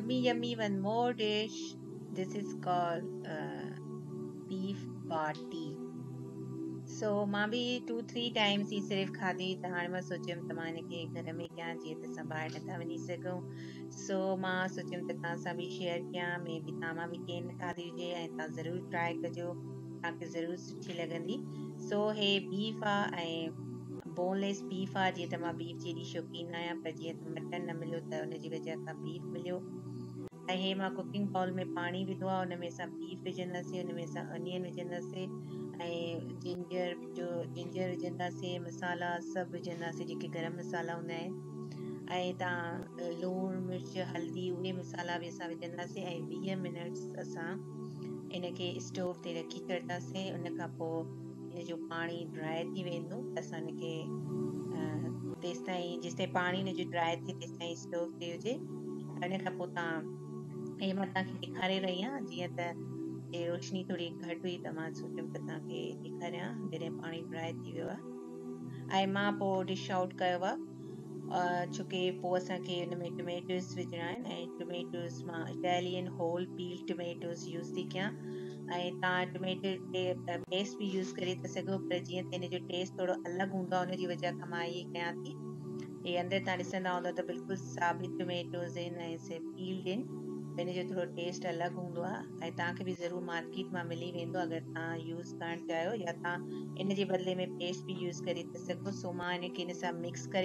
yummy yummy one more dish. This is called uh, beef party سو مان بھی to three Times ہی صرف کھادی تو ہاڑے میں سوچ تو مان کے گھر میں کیا جی تو سب باہر نتھا ونی سکو سو ماں سوچ تو تا سا بھی شیئر کیا میں بھی تا ماں بھی کے کھادی ہوجے تا ضرور ٹرائی کجو تاکہ ضرور سچی لگندی سو ہے beef a boneless beef ہے جیسے بیف جیڑی شوقین آیا جی، مٹن نہ ملو ان جی بیف ملو ککنگ باؤل میں پانی وی میں بیف وجند اونیئن وجدی جنجر جو جنجر وجدا سی مسالہ سب واسطے جے گرم مسالہ ہوں لوگ مرچ، ہلدی اے مسالہ بھی وجدہ وی منٹس اسٹوپ رکھ کر ان جو پاڻي ڊرائي ٿي ويندو ته اسان هن کي تيس تائين جيس تائين پاڻي هن جو ڊرائي ٿئي تيس تائين اسٽوو تي هجي. ان کان پوءِ توهان هي مان توهان کي ڏيکاري رهي آهيان جيئن ته جي روشني ٿوري گهٽ هئي ته مان سوچيم ته توهان کي ڏيکاريان جڏهن پاڻي ڊرائي ٿي ويو آهي ۽ مان پوءِ ڊش آئوٽ ڪيو آهي ڇو ڪه پوءِ اسان کي هن ۾ ٽميٽوس وجهڻا آهن. ۽ ٽميٽوس مان اٽالين هول پيل ٽميٽوس يوز ٿي ڪيان پیسٹ بھی یوز کر سو جی ٹیکسٹ الگ ہوں ان کی وجہ سے یہ کرتی یہ اندر تم ڈسند ہوں تو بالکل سابت ٹومیٹوزیل ان ٹگ ہوں تا بھی ضرور مارکیٹ میں ملی یوز کرنا چاہو یا بدلے میں پیسٹ بھی یوز کر سکو سو مکس کر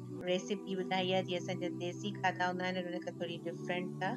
ریسیپی بتائی ہے جیسا دیسی کھا تھا انہوں نے کتھوڑی ڈفرینٹ تھا